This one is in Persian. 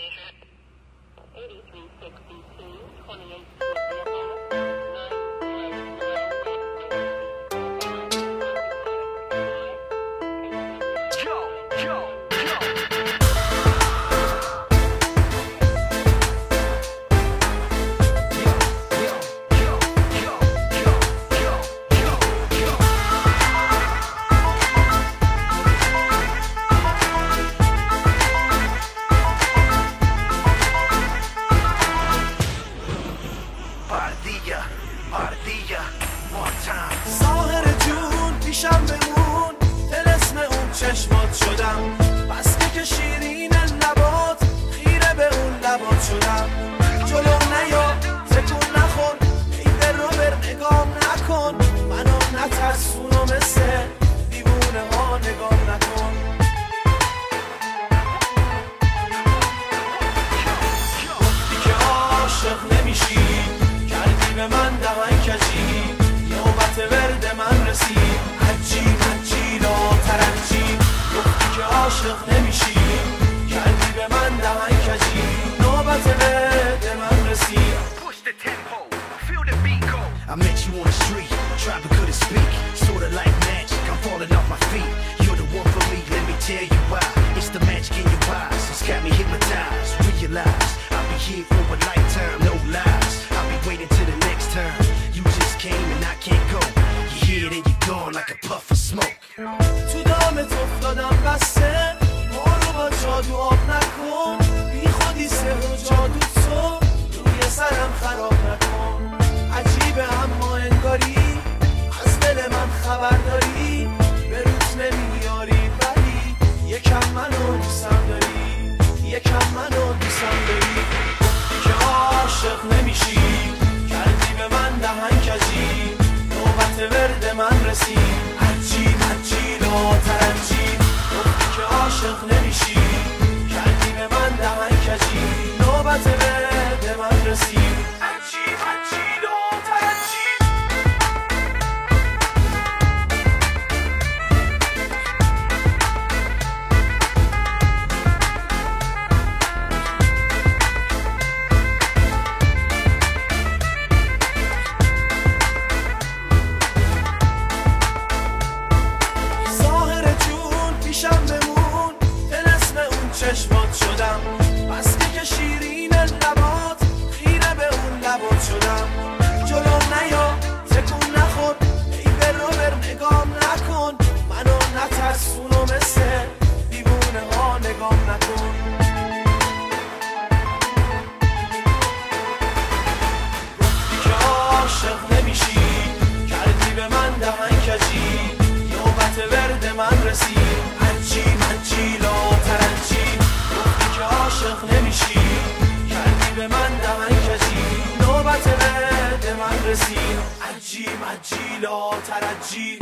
8362, 28. شدم جلو نیا تکون نخون ای به رو بر نگام نکن. منو نترسون و مثل couldn't speak. Sorta like magic, I'm falling off my feet. You're the one for me, let me tell you why. It's the magic in your eyes, it's got me hypnotized. Realize I'll be here for a lifetime, no lies. I'll be waiting till the next time. You just came and I can't go. You're here then you're gone like a puff of smoke. تو دامت افتادم بسته ما رو با جادو آب نکن بی خودی سر به من دهن کجی نوبت ورد من رسید هرچی هرچی لا شدم جلو نیا تکون نخور ای به رو بر نگام نکن. منو نترسون و مثل دیوونه ها نگام نکن. گفتی که عاشق نمیشی کردی به من دهن کجی نوبت ورد من رسید هرچی هرچی لا ترجی گفتی که عاشق نمیشی کردی به من نوبت ورد من رسید. عجیب عجیب لا ترجی